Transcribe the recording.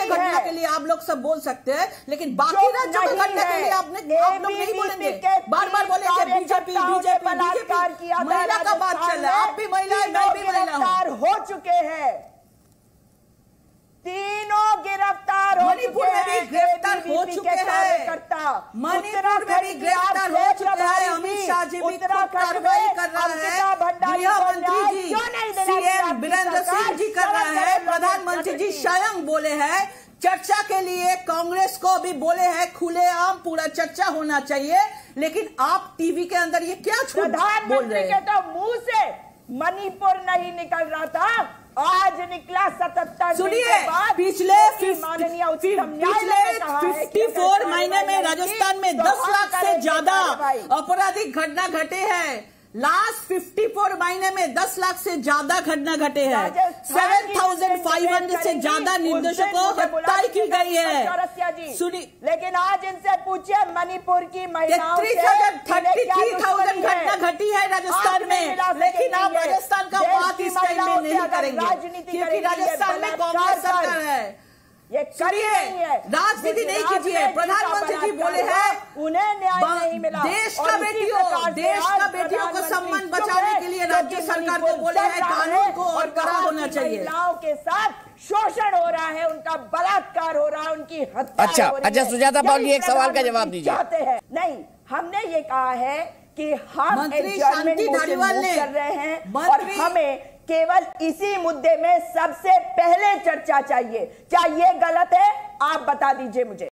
के घटना के लिए आप लोग सब बोल सकते हैं लेकिन बाकी राज्यों के घटना के लिए आपने आप लोग नहीं बोलेंगे। बार बार बोलेंगे बीजेपी बीजेपी किया महिला का बात चल रहा है। आप भी महिला है मैं भी महिला हूँ। चुके हैं। तीनों गिरफ़्तार हो मणिपुर चुके में भी हैं गिरफ़्तार हो चुके हैं। मणिपुर में भी गिरफ़्तार हो चुके हैं अमित शाह जी भी कार्रवाई कर रहा है। गृह मंत्री जी सीएम वीरेंद्र? सिंह जी कर रहा है। प्रधानमंत्री जी। स्वयं बोले हैं चर्चा के लिए कांग्रेस को भी बोले हैं खुलेआम पूरा चर्चा होना चाहिए लेकिन आप टीवी के अंदर ये क्या प्रधानमंत्री के तो मुँह से मणिपुर नहीं निकल रहा था आज निकला सतहत्तर सुनिए पिछले माननीय पिछले 54 महीने में राजस्थान में 10 लाख से ज़्यादा आपराधिक घटना घटे हैं। लास्ट 54 महीने में 10 लाख से ज़्यादा घटना घटे हैं। राजस्थान की 7500 से ज़्यादा निर्देशकों मुझे हत्या की गई है। सुनी लेकिन आज इनसे पूछिए मणिपुर की महिलाओं थर्टी थ्री थाउज़ेंड घटना घटी है राजस्थान में लेकिन आप राजस्थान का बात इस टाइम में नहीं करेंगे क्योंकि राजस्थान में कांग्रेस सरकार है। ये करी सुनिए, नहीं है। राजनीति नहीं कीजिए। प्रधानमंत्री जी बोले हैं, उन्हें न्याय नहीं मिला। देश का बेटियों देश का बेटियों को सम्मान चुप सरकार को बोले हैं कानून को और कड़ा वहाँ होना चाहिए? महिलाओं के साथ शोषण हो रहा है उनका बलात्कार हो रहा है उनकी हत्या अच्छा, अच्छा, सुजाता पाल एक सवाल का जवाब दीजिए। चाहते हैं। नहीं हमने ये कहा है कि हम मंत्री शांति धारीवाल ने- कर रहे हैं और हमें केवल इसी मुद्दे में सबसे पहले चर्चा चाहिए। क्या ये गलत है? आप बता दीजिए मुझे।